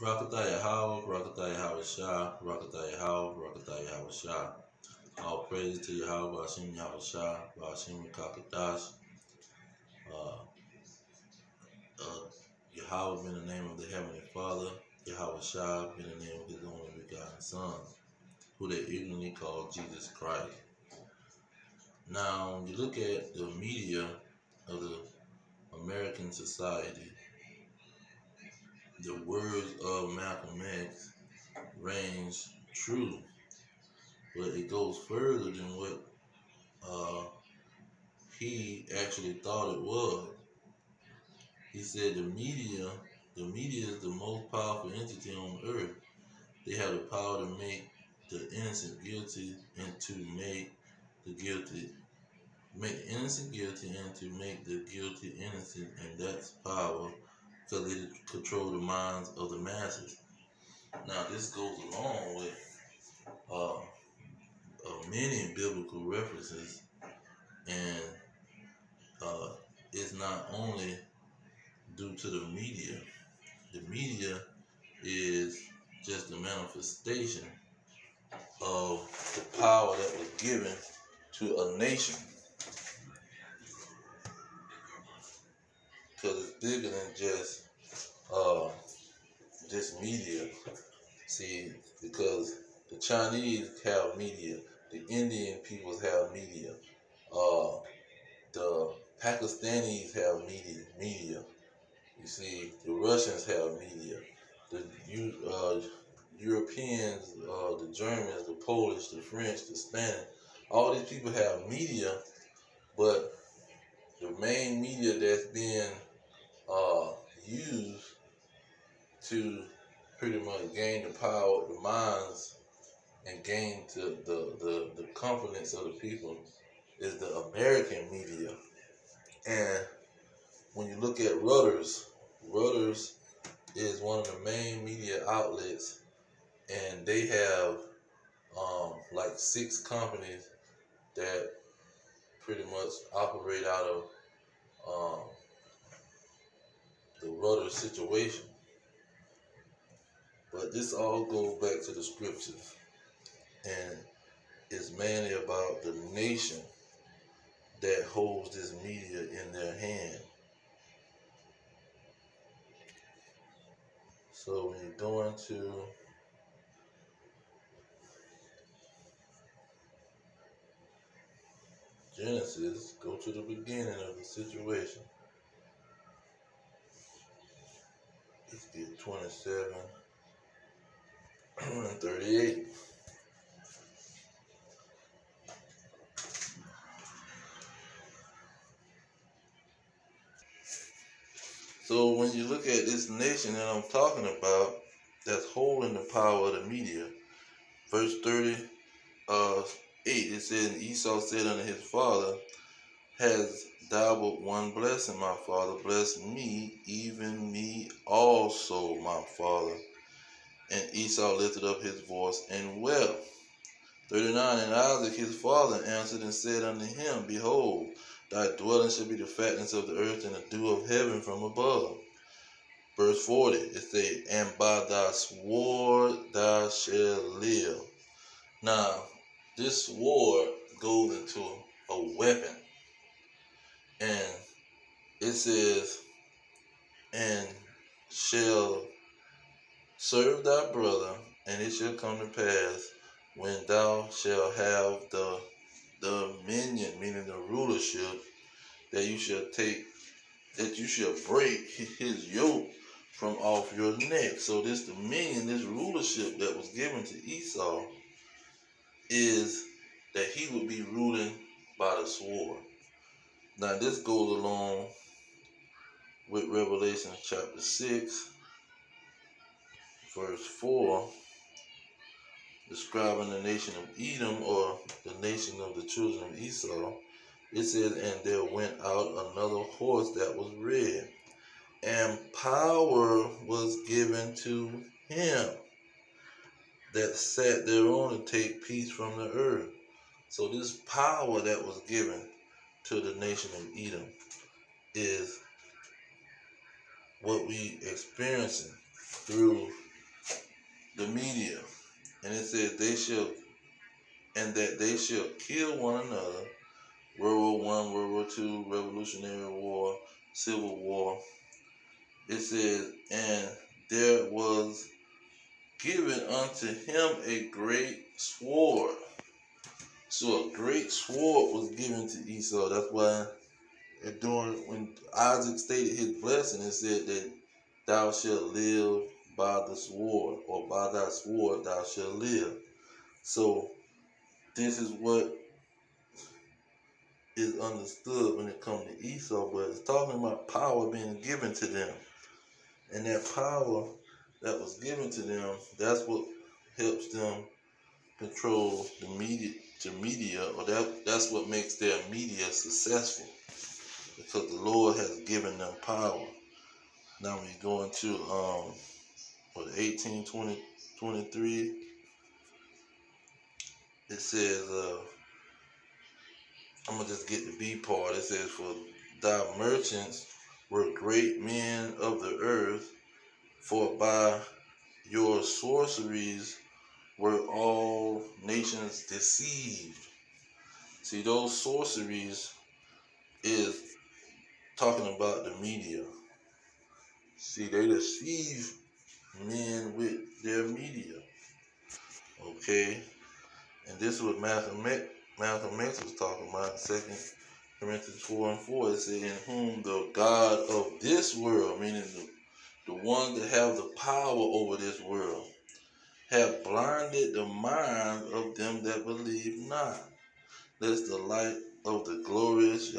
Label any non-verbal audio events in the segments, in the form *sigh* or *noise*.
Rakataya How, Rakataya How Shah, Rakataya How, Rakataya How Shah. All praise to Yahawah, Bashim Yahawashi, Bashim Kakadash. Uh, uh, Yahawah in the name of the Heavenly Father, Yahawashi in the name of His only begotten Son, who they ignorantly call Jesus Christ. Now, when you look at the media of the American society, the words of Malcolm X reigns true, but it goes further than what uh, he actually thought it was. He said the media, the media is the most powerful entity on earth. They have the power to make the innocent guilty and to make the guilty make the innocent guilty and to make the guilty innocent, and that's power because they control the minds of the masses. Now, this goes along with uh, uh, many biblical references, and uh, it's not only due to the media. The media is just a manifestation of the power that was given to a nation. Because it's bigger than just uh, just media. See, because the Chinese have media, the Indian peoples have media, uh, the Pakistanis have media. Media. You see, the Russians have media. The uh, Europeans, uh, the Germans, the Polish, the French, the Spanish, all these people have media, but the main media that's being uh, used to pretty much gain the power, of the minds, and gain to the, the, the confidence of the people is the American media. And when you look at Reuters, Reuters is one of the main media outlets, and they have um, like six companies that pretty much operate out of um, the rudder situation. But this all goes back to the scriptures. And it's mainly about the nation that holds this media in their hand. So when you go into Genesis, go to the beginning of the situation. Let's get 27 and *clears throat* 38. So when you look at this nation that I'm talking about, that's holding the power of the media, verse 30, uh, 8, it says, Esau said unto his father, Has but one blessing, my father? Bless me, even me also, my father. And Esau lifted up his voice and wept. 39 And Isaac his father answered and said unto him, Behold, thy dwelling shall be the fatness of the earth and the dew of heaven from above. Verse 40, it says, And by thy sword thou shalt live. Now, this sword goes into a weapon. And it says, And shall serve thy brother, and it shall come to pass when thou shalt have the dominion, meaning the rulership, that you shall take, that you shall break his yoke from off your neck. So this dominion, this rulership that was given to Esau, is that he would be ruling by the sword. Now this goes along with Revelation chapter 6, verse 4 describing the nation of Edom or the nation of the children of Esau, it says, And there went out another horse that was red, and power was given to him that sat thereon to take peace from the earth. So this power that was given to the nation of Edom is what we experiencing through the media, and it says they shall, and that they shall kill one another. World War One, World War Two, Revolutionary War, Civil War. It says, and there was given unto him a great sword. So a great sword was given to Esau. That's why during when Isaac stated his blessing, it said that thou shalt live by the sword, or by thy sword thou shalt live. So this is what is understood when it comes to Esau, but it's talking about power being given to them. And that power that was given to them, that's what helps them control the media to media or that that's what makes their media successful. Because the Lord has given them power. Now we go into um what 18, 20, 23. It says uh I'm gonna just get the B part. It says for thy merchants were great men of the earth, for by your sorceries were all nations deceived. See, those sorceries is talking about the media. See, they deceive men with their media. Okay? And this is what Malcolm Malcolm X was talking about Second Corinthians 4 and 4. It said, In whom the God of this world, meaning the, the ones that have the power over this world, have blinded the mind of them that believe not, lest the light of the glorious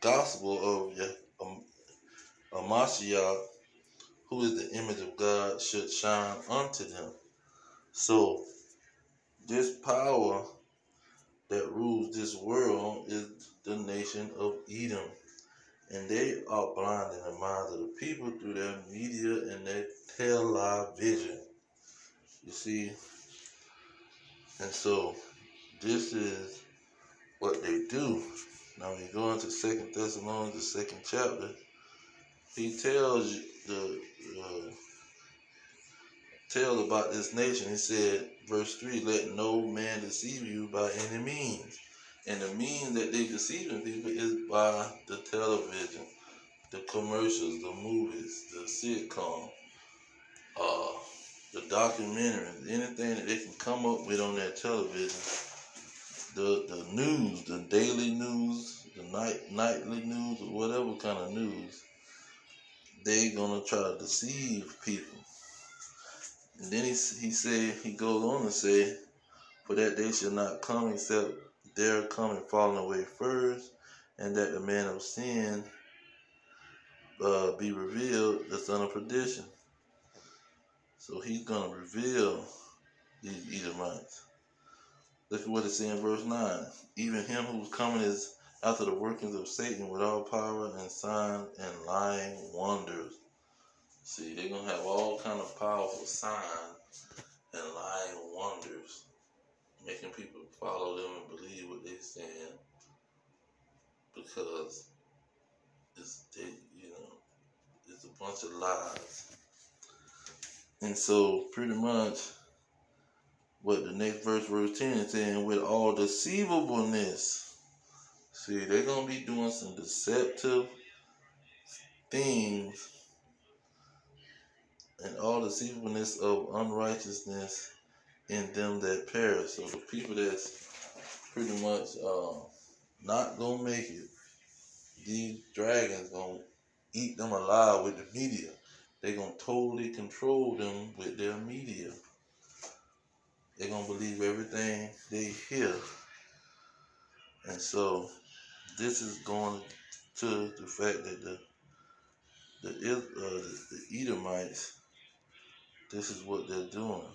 gospel of um, Amashiach, who is the image of God, should shine unto them. So, this power that rules this world is the nation of Edom. And they are blinding the minds of the people through their media and their television. You see? And so this is what they do. Now when you go into Second Thessalonians, the second chapter, he tells the uh, tell about this nation. He said, verse three, let no man deceive you by any means. And the means that they deceiving people is by the television, the commercials, the movies, the sitcom, uh, the documentaries, anything that they can come up with on that television, the the news, the daily news, the night nightly news, or whatever kind of news, they gonna try to deceive people. And then he he said he goes on to say, for that they shall not come except there come and falling away first, and that the man of sin uh, be revealed, the son of perdition. So he's going to reveal these Edomites. Look at what it says in verse 9. Even him who's coming is after the workings of Satan with all power and signs and lying wonders. See, they're going to have all kind of powerful signs and lying wonders, making people follow them and believe what they're saying because it's, they, you know, it's a bunch of lies. And so pretty much what the next verse, verse 10 is saying, with all deceivableness. See, they're gonna be doing some deceptive things and all deceivableness of unrighteousness in them that perish. So the people that's pretty much uh, not gonna make it, these dragons gonna eat them alive with the media. They're going to totally control them with their media. They're going to believe everything they hear. And so this is going to the fact that the the, uh, the, Edomites, this is what they're doing.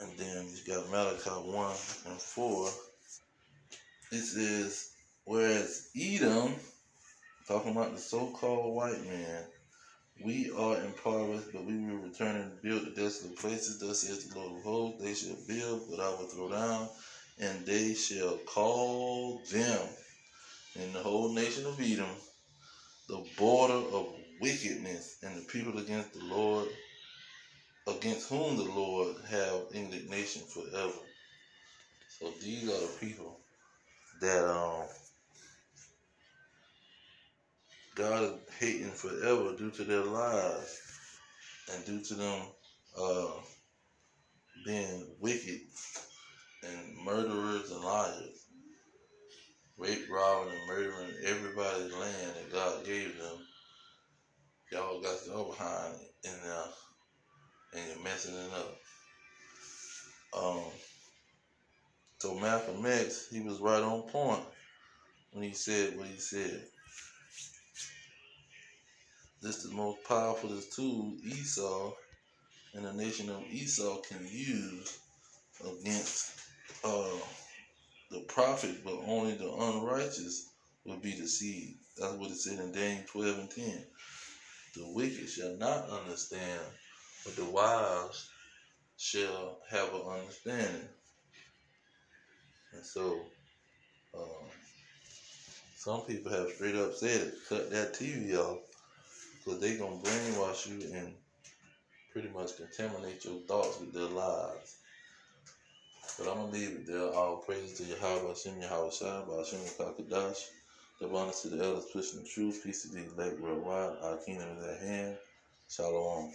And then you got Malachi 1 and 4. It says, whereas Edom talking about the so-called white man. We are impoverished, but we will return and build the desolate places. Thus says the Lord of hosts, they shall build, but I will throw down, and they shall call them in the whole nation of Edom the border of wickedness and the people against the Lord against whom the Lord have indignation forever. So these are the people that um God hating forever due to their lies and due to them uh, being wicked and murderers and liars, rape, robbing, and murdering everybody's land that God gave them. Y'all got your behind in there and you're messing it up. Um, so Malcolm X, he was right on point when he said what he said. This is the most powerful tool Esau and the nation of Esau can use against uh, the prophet, but only the unrighteous will be deceived. That's what it said in Daniel 12 and 10. The wicked shall not understand, but the wise shall have an understanding. And so, um, some people have straight up said it, cut that TV off, because they going to brainwash you and pretty much contaminate your thoughts with their lies. But I'm going to leave it there. All praise to Yahawah, Hashem, Yahawashi, Hashem, Kakadash. The abundance to the elders pushing the truth. Peace to the elect worldwide. Our kingdom is at hand. Shalom.